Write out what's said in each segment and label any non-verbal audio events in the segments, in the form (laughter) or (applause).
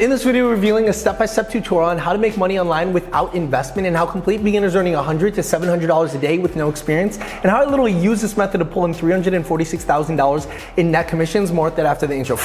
In this video, we're revealing a step-by-step tutorial on how to make money online without investment and how complete beginners earning 100 to $700 a day with no experience and how I literally use this method to pull in $346,000 in net commissions. More at that after the intro.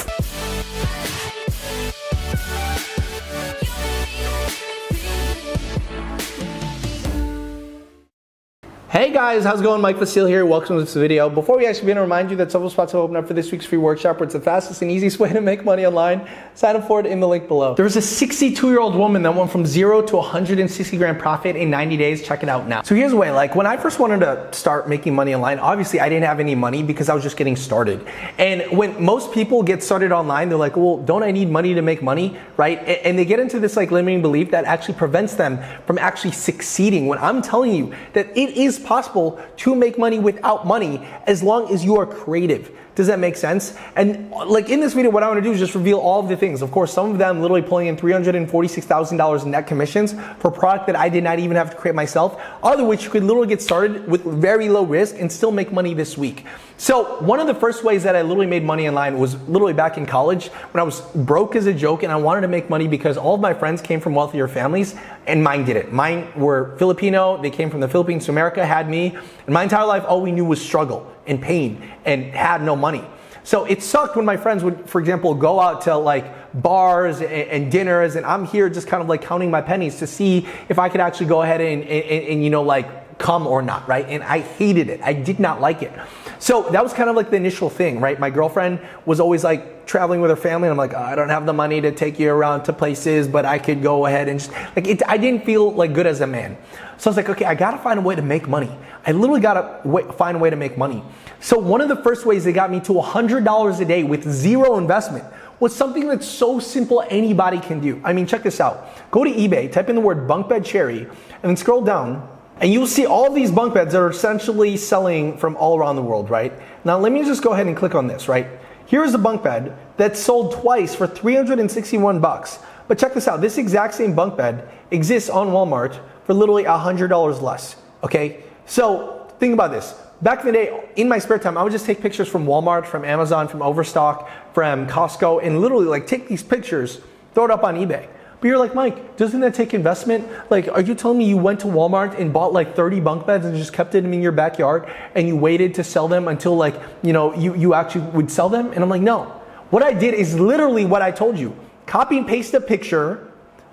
Hey guys, how's it going? Mike Vestil here. Welcome to this video. Before we actually begin, to remind you that several spots have opened up for this week's free workshop where it's the fastest and easiest (laughs) way to make money online. Sign up for it in the link below. There was a 62 year old woman that went from zero to 160 grand profit in 90 days. Check it out now. So here's the way, like when I first wanted to start making money online, obviously I didn't have any money because I was just getting started. And when most people get started online, they're like, well, don't I need money to make money, right? And they get into this like limiting belief that actually prevents them from actually succeeding. When I'm telling you that it is possible to make money without money as long as you are creative. Does that make sense? And like in this video, what I want to do is just reveal all of the things. Of course, some of them literally pulling in $346,000 in net commissions for a product that I did not even have to create myself. Other which you could literally get started with very low risk and still make money this week. So one of the first ways that I literally made money online was literally back in college when I was broke as a joke and I wanted to make money because all of my friends came from wealthier families and mine didn't. Mine were Filipino. They came from the Philippines to America, had me. And my entire life, all we knew was struggle and pain and had no money. So it sucked when my friends would, for example, go out to like bars and, and, dinners, and I'm here just kind of like counting my pennies to see if I could actually go ahead and, and, and you know, like come or not, right? And I hated it. I did not like it. So that was kind of like the initial thing, right? My girlfriend was always like traveling with her family, and I'm like, oh, I don't have the money to take you around to places, but I could go ahead and just like it. I didn't feel like good as a man. So I was like, okay, I gotta find a way to make money. I literally gotta find a way to make money. So one of the first ways they got me to $100 a day with zero investment was something that's so simple anybody can do. I mean, check this out. Go to eBay, type in the word bunk bed cherry, and then scroll down and you'll see all these bunk beds that are essentially selling from all around the world, right? Now let me just go ahead and click on this, right? Here's a bunk bed that's sold twice for 361 bucks. But check this out, this exact same bunk bed exists on Walmart for literally $100 less, okay? So think about this. Back in the day, in my spare time, I would just take pictures from Walmart, from Amazon, from Overstock, from Costco, and literally like take these pictures, throw it up on eBay. But you're like, Mike, doesn't that take investment? Like, are you telling me you went to Walmart and bought like 30 bunk beds and just kept them in your backyard and you waited to sell them until like, you know, you, you actually would sell them? And I'm like, no. What I did is literally what I told you. Copy and paste a picture,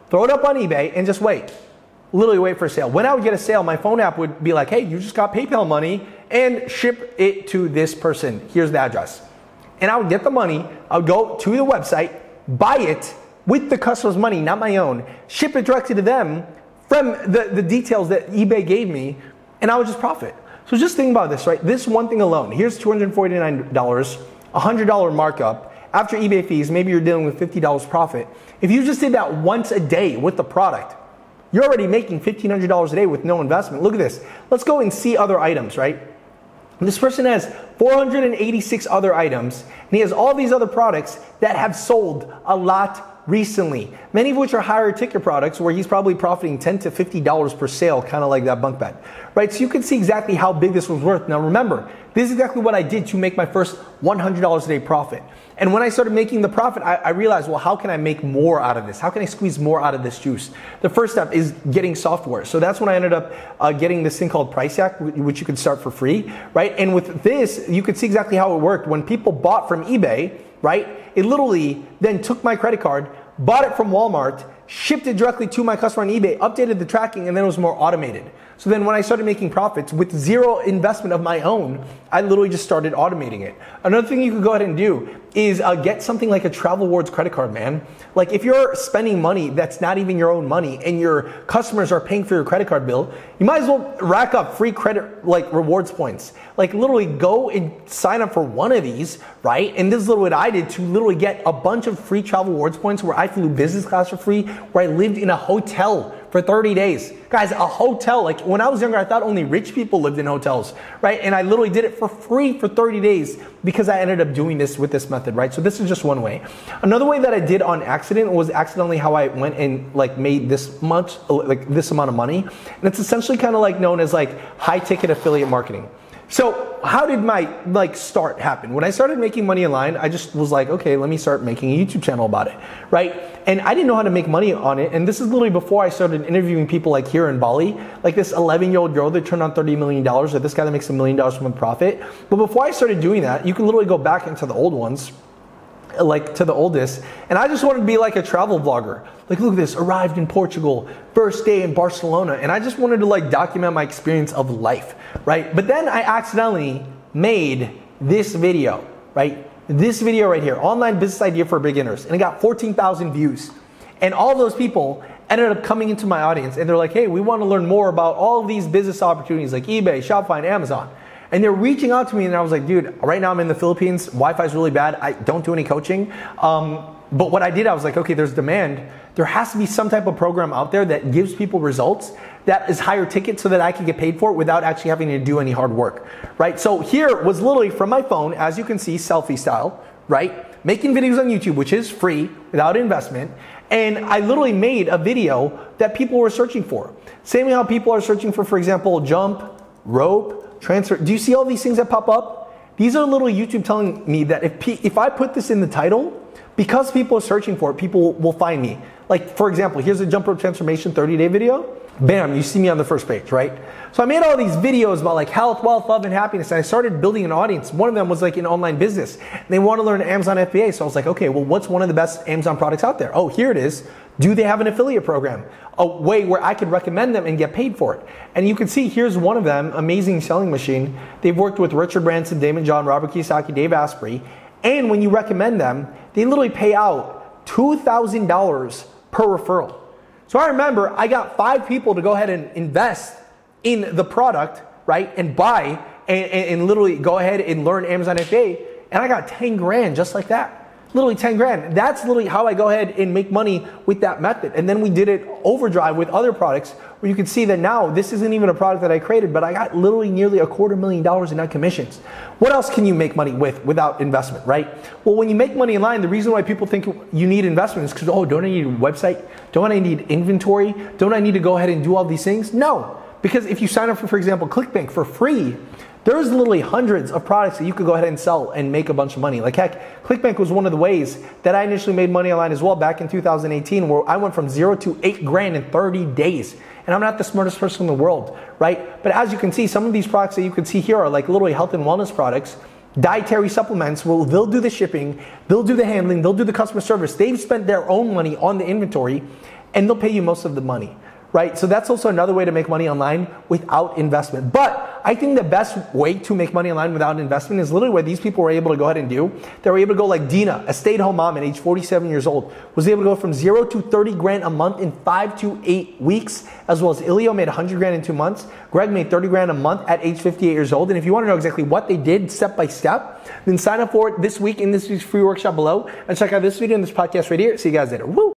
throw it up on eBay, and just wait. Literally wait for a sale. When I would get a sale, my phone app would be like, hey, you just got PayPal money and ship it to this person. Here's the address. And I would get the money, I would go to the website, buy it, with the customer's money, not my own, ship it directly to them from the, the details that eBay gave me, and I would just profit. So just think about this, right? This one thing alone, here's $249, $100 markup. After eBay fees, maybe you're dealing with $50 profit. If you just did that once a day with the product, you're already making $1,500 a day with no investment. Look at this. Let's go and see other items, right? This person has 486 other items, and he has all these other products that have sold a lot recently, many of which are higher ticket products where he's probably profiting 10 to $50 per sale, kind of like that bunk bed, right? So you can see exactly how big this was worth. Now remember, this is exactly what I did to make my first $100 a day profit. And when I started making the profit, I, I, realized, well, how can I make more out of this? How can I squeeze more out of this juice? The first step is getting software. So that's when I ended up uh, getting this thing called Price PriceYak, which you could start for free, right? And with this, you could see exactly how it worked. When people bought from eBay, right? It literally then took my credit card, bought it from Walmart, shipped it directly to my customer on eBay, updated the tracking, and then it was more automated. So then when I started making profits with zero investment of my own, I literally just started automating it. Another thing you could go ahead and do is uh, get something like a travel rewards credit card, man. Like if you're spending money that's not even your own money and your customers are paying for your credit card bill, you might as well rack up free credit like rewards points. Like literally go and sign up for one of these, right? And this is what I did to literally get a bunch of free travel rewards points where I flew business class for free, where I lived in a hotel for 30 days. Guys, a hotel, like when I was younger, I thought only rich people lived in hotels, right? And I literally did it for free for 30 days because I ended up doing this with this method, right? So this is just one way. Another way that I did on accident was accidentally how I went and like made this much, like this amount of money. And it's essentially kind of like known as like high ticket affiliate marketing. So how did my like start happen? When I started making money online, I just was like, okay, let me start making a YouTube channel about it, right? And I didn't know how to make money on it. And this is literally before I started interviewing people like here in Bali, like this 11 year old girl that turned on 30 million dollars, or this guy that makes a million dollars from a profit. But before I started doing that, you can literally go back into the old ones like to the oldest, and I just wanted to be like a travel vlogger. Like, look at this, arrived in Portugal, first day in Barcelona, and I just wanted to like document my experience of life, right? But then I accidentally made this video, right? This video right here, online business idea for beginners, and it got 14,000 views. And all those people ended up coming into my audience, and they're like, hey, we want to learn more about all of these business opportunities like eBay, Shopify, and Amazon. And they're reaching out to me, and I was like, dude, right now I'm in the Philippines. Wi Fi is really bad. I don't do any coaching. Um, but what I did, I was like, okay, there's demand. There has to be some type of program out there that gives people results that is higher ticket so that I can get paid for it without actually having to do any hard work, right? So here was literally from my phone, as you can see, selfie style, right? Making videos on YouTube, which is free without investment. And I literally made a video that people were searching for. Same way how people are searching for, for example, jump, rope, transfer. Do you see all these things that pop up? These are little YouTube telling me that if, if I put this in the title, because people are searching for it, people will find me. Like, for example, here's a jump rope transformation 30 day video. Bam, you see me on the first page, right? So I made all these videos about like health, wealth, love, and happiness. And I started building an audience. One of them was like an online business. They want to learn Amazon FBA. So I was like, okay, well, what's one of the best Amazon products out there? Oh, here it is. Do they have an affiliate program? A way where I could recommend them and get paid for it. And you can see here's one of them, Amazing Selling Machine. They've worked with Richard Branson, Daymond John, Robert Kiyosaki, Dave Asprey. And when you recommend them, they literally pay out $2,000 per referral. So I remember I got five people to go ahead and invest in the product, right? And buy and, and, and literally go ahead and learn Amazon FBA. And I got 10 grand just like that literally 10 grand. That's literally how I go ahead and make money with that method. And then we did it overdrive with other products where you can see that now this isn't even a product that I created, but I got literally nearly a quarter million dollars in net commissions. What else can you make money with without investment, right? Well, when you make money online, the reason why people think you need investment is because, oh, don't I need a website? Don't I need inventory? Don't I need to go ahead and do all these things? No. Because if you sign up for, for example, ClickBank for free, there's literally hundreds of products that you could go ahead and sell and make a bunch of money. Like heck, ClickBank was one of the ways that I initially made money online as well back in 2018, where I went from zero to eight grand in 30 days. And I'm not the smartest person in the world, right? But as you can see, some of these products that you can see here are like literally health and wellness products dietary supplements well they'll do the shipping they'll do the handling they'll do the customer service they've spent their own money on the inventory and they'll pay you most of the money right? So that's also another way to make money online without investment. But I think the best way to make money online without investment is literally what these people were able to go ahead and do. They were able to go like Dina, a stay-at-home mom at age 47 years old, was able to go from zero to 30 grand a month in five to eight weeks, as well as Ilio made 100 grand in two months. Greg made 30 grand a month at age 58 years old. And if you want to know exactly what they did step by step, then sign up for it this week in this week's free workshop below and check out this video and this podcast right here. See you guys later. Woo!